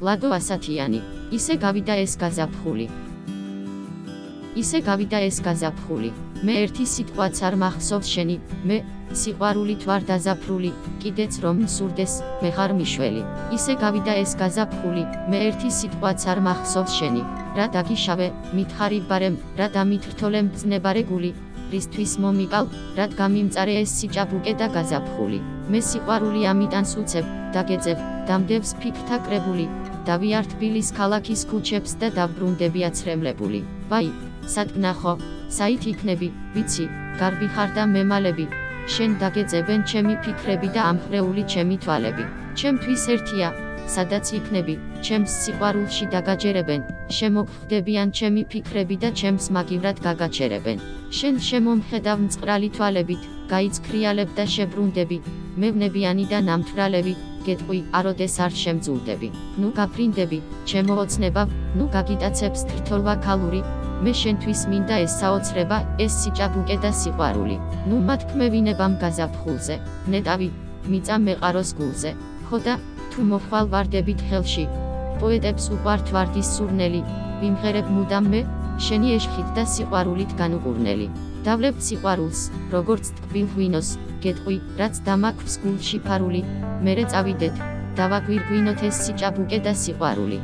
ლადო ასათიანი ისე გავიდა ეს გაზაფხული. ისე გავიდა ეს გაზაფხული. მე ერთი სიტყვაც არ მახსოვს შენი მე სიყვარულით ვარ დაზაფრული კიდეც რომ მსურდეს მე ხარ მიშველი. ისე გავიდა ეს გაზაფხული მე ერთი სიტყვაც არ მახსოვს შენი. რა დაგიშავე მითხარი ბარემ რა დამითრთოლე მძნებარე გული რისთვის მომიყავ რა გამიმწარე ეს სიჭაბუკე და გაზაფხული. მე სიყვარული ამიტანს უცებ დაგეძებ დამდევს ფიქრთა კრებული დავიარ თბილის ქალაქის ქუჩებს და დაბრუნდები აცრემლებული. ვაი სადგნახო, საით იქნები, ვიცი, გარბი ხარ და მემალები, შენ დაგეძებენ ჩემი ფიქრები და ამხრეული ჩემი თვალები. ჩემთვის ერთია, სადაც იქნები, ჩემს სიყვარულში დაგაჯერებენ, შემოგხვდებიან ჩემი ფიქრები და ჩემს მაგივრად გაგაჩერებენ. შენ შემომხედავ მწყრალი თვალებით, გაიცქრიალებ და შებრუნდები, მევნებიანი და ნამთრალები, გეტყვი, აროდეს არ შემძულდები. ნუ გაფრინდები, ჩემო ოცნება, ნუ გაგიტაცებს თრთოლვა ქალური, მე შენთვის მინდა ეს საოცრება, ეს სიჭაბუკე და სიყვარული. ნუ მათქმევინებამ გაზაფხულზე, ნეტავი, მიწა მეყაროს გულზე. ხოდა, თუ მოხვალ ვარდებით ხელში, პოეტებს უყვართ ვარდის სურნელი, ვიმღერებ მუდამ მე, შენი ეშხით და სიყვარულით განუყურნელი. დავლებ სიყვარულს, როგორც ტკბილ ღვინოს, გეტყვი, რაც დამაქვს გულში ფარული, მერე წავიდეთ, დავაგვირგვინოთ ეს სიჭაბუკე და სიყვარული.